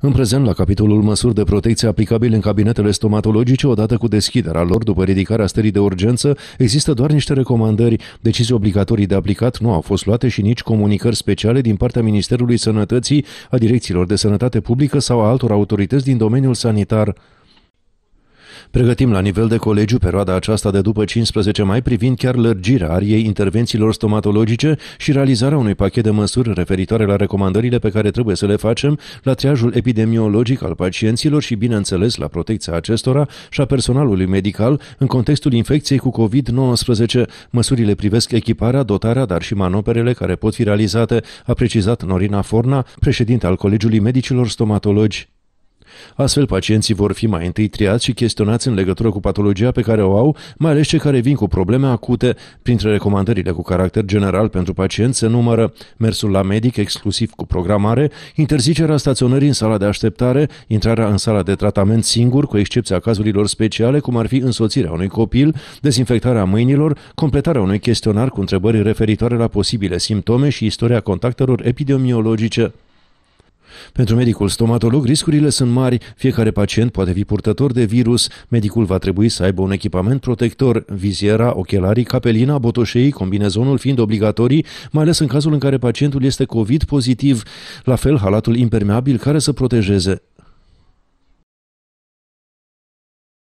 În prezent, la capitolul măsuri de protecție aplicabile în cabinetele stomatologice, odată cu deschiderea lor după ridicarea stării de urgență, există doar niște recomandări. Decizii obligatorii de aplicat nu au fost luate și nici comunicări speciale din partea Ministerului Sănătății, a direcțiilor de sănătate publică sau a altor autorități din domeniul sanitar. Pregătim la nivel de colegiu perioada aceasta de după 15 mai privind chiar lărgirea ariei intervențiilor stomatologice și realizarea unui pachet de măsuri referitoare la recomandările pe care trebuie să le facem la triajul epidemiologic al pacienților și, bineînțeles, la protecția acestora și a personalului medical în contextul infecției cu COVID-19. Măsurile privesc echiparea, dotarea, dar și manoperele care pot fi realizate, a precizat Norina Forna, președinte al Colegiului Medicilor Stomatologi. Astfel, pacienții vor fi mai întâi triați și chestionați în legătură cu patologia pe care o au, mai ales cei care vin cu probleme acute. Printre recomandările cu caracter general pentru pacienți se numără mersul la medic exclusiv cu programare, interzicerea staționării în sala de așteptare, intrarea în sala de tratament singur, cu excepția cazurilor speciale, cum ar fi însoțirea unui copil, dezinfectarea mâinilor, completarea unui chestionar cu întrebări referitoare la posibile simptome și istoria contactelor epidemiologice. Pentru medicul stomatolog, riscurile sunt mari. Fiecare pacient poate fi purtător de virus. Medicul va trebui să aibă un echipament protector, viziera, ochelarii, capelina, botoșei, combinezonul fiind obligatorii, mai ales în cazul în care pacientul este COVID pozitiv. La fel, halatul impermeabil care să protejeze.